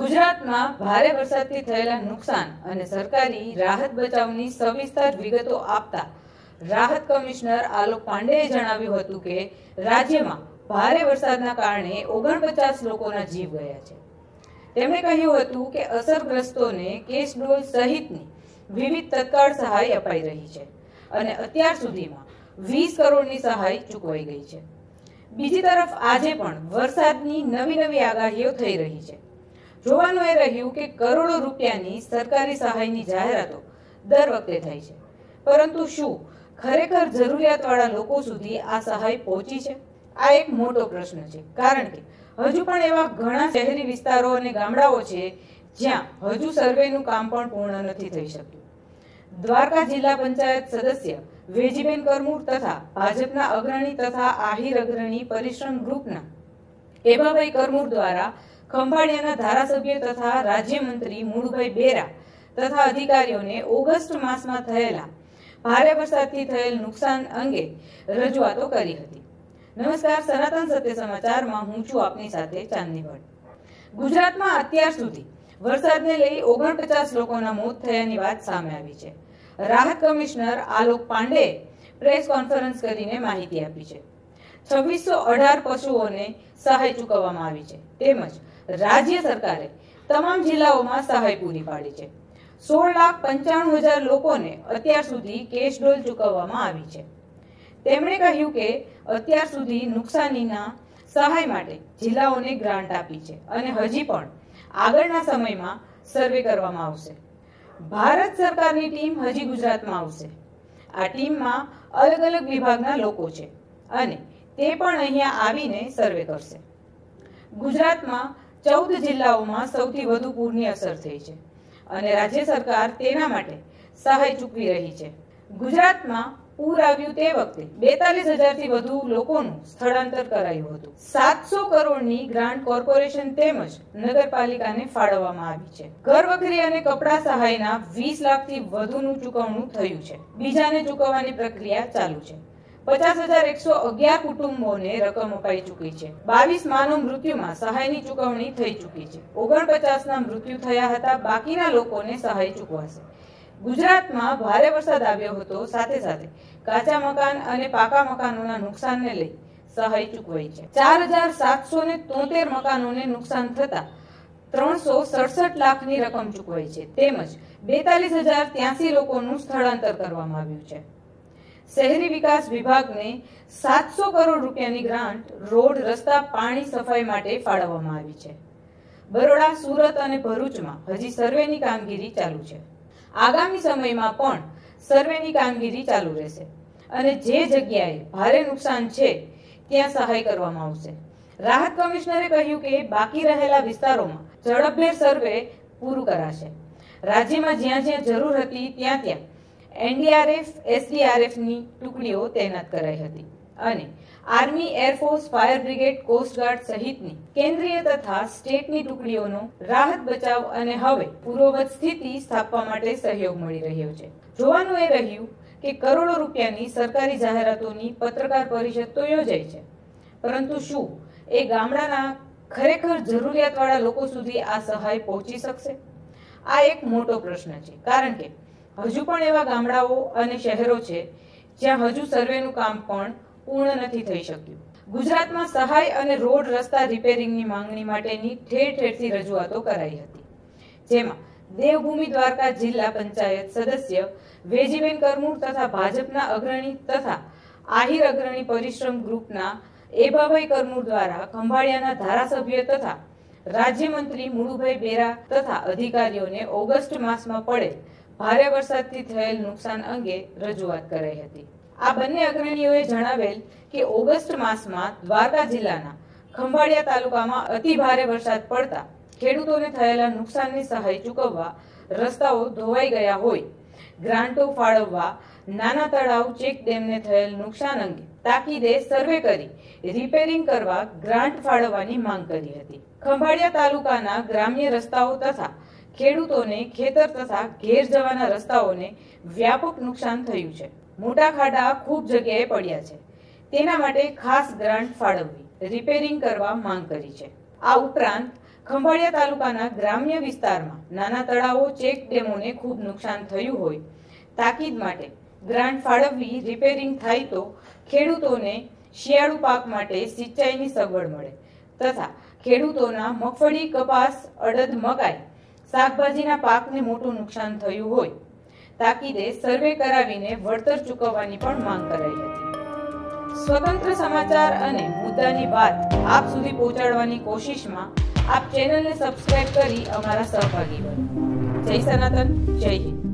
ગુજરાતમાં ભારે વરસાદથી થયેલા નુકસાન અને સરકારી રાહત બચાવની સવિસ્તર વિગતો આપતા રાહત કમિશનર આલોક પાંડેએ જણાવ્યું હતું કે રાજ્યમાં ભારે વરસાદના કારણે ઓગણપચાસ લોકોના જીવ ગયા છે. તેમણે કહ્યું હતું કે અસરગ્રસ્તોને કેશ ડોલ સહિતની વિવિધ તત્કાળ સહાય અપાઈ રહી છે અને અત્યાર સુધીમાં વીસ કરોડની સહાય ચૂકવાઈ ગઈ છે. બીજી તરફ આજે પણ વરસાદની નવી નવી આગાહીઓ થઈ રહી છે. જોવાનું એ રહ્યું કે કરોડો રૂપિયાની સરકારી સહાયની જાહેરાતો દર વખતે થાય છે. પરંતુ શું ખરેખર જરૂરિયાતવાળા લોકો સુધી આ સહાય પહોંચી છે? આ એક મોટો પ્રશ્ન છે. કારણ કે હજુ પણ એવા ઘણા શહેરી વિસ્તારો અને ગામડાઓ છે જ્યાં હજુ સર્વેનું કામ પણ પૂર્ણ નથી થઈ શક્યું. દ્વારકા જિલ્લા પંચાયત સદસ્ય વેજીબેન કરમૂર તથા ભાજપના અગ્રણી તથા આહિર અગ્રણી પરિશ્રમ ગ્રુપના એભાભાઈ કરમૂર દ્વારા ખંભાળિયાના ધારાસભ્ય તથા રાજ્યમંત્રી મુળુભાઈ બેરા તથા અધિકારીઓને ઓગસ્ટ માસમાં થયેલા ભારે વરસાદથી થયેલ નુકસાન અંગે રજૂઆતો કરી હતી. નમસ્કાર, સનાતન સત્ય સમાચારમાં હું છું આપની સાથે ચાંદની ભટ્ટ ગુજરાતમાં અત્યાર સુધી વરસાદને લઈ ઓગણપચાસ લોકોના મોત થયાની વાત સામે આવી છે. રાહત commissioner Alok Pandey press conference કરીને માહિતી આપી છે. છવ્વીસો અઢાર પશુઓને સહાય ચૂકવવામાં આવી છે. તેમજ રાજ્ય સરકારે તમામ જિલ્લાઓમાં સહાય પૂરી પાડી છે. સોળ લાખ પંચાણું હજાર લોકોને અત્યાર સુધી કેશ ડોલ ચૂકવવામાં આવી છે. તેમણે કહ્યું કે અત્યાર સુધી નુકસાનીના સહાય માટે જિલ્લાઓને ગ્રાન્ટ આપી છે અને હજી પણ આગળના સમયમાં સર્વે કરવામાં આવશે. ભારત સરકારની ટીમ હજી ગુજરાતમાં આવશે. આ ટીમમાં અલગ અલગ વિભાગના લોકો છે અને તે પણ અહીંયા આવીને સર્વે કરશે. ગુજરાતમાં ચૌદ જિલ્લાઓમાં સૌથી વધુ પૂરની અસર થઈ છે અને રાજ્ય સરકાર તેના માટે સહાય ચૂકવી રહી છે. ગુજરાતમાં પૂર આવ્યું તે વખતે બેતાલીસ હજારથી વધુ લોકોનું સ્થળાંતર કરાયું હતું. સાતસો કરોડની ગ્રાન્ટ કોર્પોરેશન તેમજ નગરપાલિકાને ફાળવવામાં આવી છે. ઘર વખરી અને કપડા સહાયના વીસ લાખથી વધુનું ચૂકવણું થયું છે. બીજાને ચૂકવવાની પ્રક્રિયા ચાલુ છે. પચાસ હજાર એકસો અગિયાર કુટુંબોને રકમ અપાઈ ચૂકી છે. બાવીસ માનવ મૃત્યુમાં સહાયની ચૂકવણી થઈ ચૂકી છે. ઓગણપચાસના મૃત્યુ થયા હતા, બાકીના લોકોને સહાય ચૂકવાશે. ગુજરાતમાં ભારે વરસાદ આવ્યો હતો, સાથે સાથે કાચા મકાન અને પાકા મકાનોના નુકસાનને લઈ સહાય ચૂકવાઈ છે. ચાર હજાર સાતસો ને તોતેર મકાનોને નુકસાન થતા ત્રણસો સડસઠ લાખની રકમ ચૂકવાઈ છે. તેમજ બેતાલીસ હજાર ત્યાસી લોકોનું સ્થળાંતર કરવામાં આવ્યું છે. શહેરી વિકાસ વિભાગને સાતસો કરોડ રૂપિયાની ગ્રાન્ટ રોડ, રસ્તા, પાણી, સફાઈ માટે ફાળવવામાં આવી છે. બરોડા, સુરત અને ભરૂચમાં હજી સર્વેની કામગીરી ચાલુ છે. આગામી સમયમાં પણ સર્વેની કામગીરી ચાલુ રહેશે અને જે જગ્યાએ ભારે નુકસાન છે, ત્યાં સહાય કરવામાં આવશે. રાહત કમિશનરે કહ્યું કે બાકી રહેલા વિસ્તારોમાં ઝડપભેર સર્વે પૂરું કરાશે. રાજ્યમાં જ્યાં જ્યાં જરૂર હતી ત્યાં ત્યાં એનડીઆરએફ, એસડીઆરએફની ટુકડીઓ તૈનાત કરાઈ હતી અને army air force, fire brigade coast guard સહિતની કેન્દ્રીય તથા સ્ટેટની ટુકડીઓનો રાહત બચાવ અને હવે પૂર્વવત સ્થિતિ સ્થાપવા માટે સહયોગ મળી રહ્યો છે. જોવાનું એ રહ્યું કે કરોડો રૂપિયાની સરકારી જાહેરાતોની પત્રકાર પરિષદ તો યોજાય છે. પરંતુ શું એ ગામડાના ખરેખર જરૂરિયાતવાળા લોકો સુધી આ સહાય પહોંચી શકશે? આ એક મોટો પ્રશ્ન છે, કારણ કે હજુ પણ એવા ગામડાઓ અને શહેરો છે, જ્યાં હજુ સર્વેનું કામ પણ પૂર્ણ નથી થઈ શક્યું. ગુજરાતમાં સહાય અને રોડ રસ્તા રિપેરિંગની માંગણી માટેની ઠેર ઠેરથી રજૂઆતો કરાઈ હતી. જેમાં દેવભૂમિ દ્વારકા જિલ્લા પંચાયત સદસ્ય વેજીબેન કરમૂર તથા ભાજપના અગ્રણી તથા આહિર અગ્રણી પરિશ્રમ ગ્રુપના એબાભાઈ કરમૂર દ્વારા ખંભાળિયાના ધારાસભ્ય તથા રાજ્યમંત્રી મુળુભાઈ બેરા તથા અધિકારીઓને ઓગસ્ટ માસમાં પડેલ ભારે વરસાદથી થયેલ નુકસાન અંગે રજૂઆત કરાઈ હતી. આ બંને અગ્રણીઓએ જણાવેલ કે ઓગસ્ટ માસમાં દ્વારકા જિલ્લાના ખંભાળિયા તાલુકામાં અતિ ભારે વરસાદ પડતા ખેડૂતોને થયેલા નુકસાનની સહાય ચૂકવવા રસ્તાઓ ધોવાઈ ગયા હોય, ગ્રાન્ટો ફાળવવા, નાના તળાવ, ચેક ડેમને થયેલ નુકસાન અંગે તાકીદે સર્વે કરી રિપેરિંગ કરવા ગ્રાન્ટ ફાળવવાની માંગ કરી હતી. ખંભાળિયા તાલુકાના ગ્રામ્ય રસ્તાઓ તથા ખેડૂતોને, ખેતર તથા ઘેર જવાના રસ્તાઓને વ્યાપક નુકસાન થયું છે. મોટા ખાડા ખૂબ જગ્યાએ પડ્યા છે. તેના માટે ખાસ ગ્રાન્ટ ફાળવવી રિપેરિંગ કરવા માંગ કરી છે. આ ઉપરાંત, ખંભાળિયા તાલુકાના ગ્રામ્ય વિસ્તારમાં નાના તળાવો, ચેક ડેમોને ખૂબ નુકસાન થયું હોય, તાકીદ માટે ગ્રાન્ટ ફાળવવી રિપેરિંગ થાય તો ખેડૂતોને શિયાળુ પાક માટે સિંચાઈની સગવડ મળે તથા ખેડૂતોના મગફળી, કપાસ, અડદ, મકાઈ શાકભાજીના પાકને મોટું નુકસાન થયું હોય, તાકીદે સર્વે કરાવીને વળતર ચૂકવવાની પણ માંગ કરાઈ હતી. સ્વતંત્ર સમાચાર અને મુદ્દાની વાત આપ સુધી પહોંચાડવાની કોશિશમાં આપ ચેનલને સબસ્ક્રાઇબ કરી અમારા સહભાગી બનો. જય સનાતન, જય હિન્દ.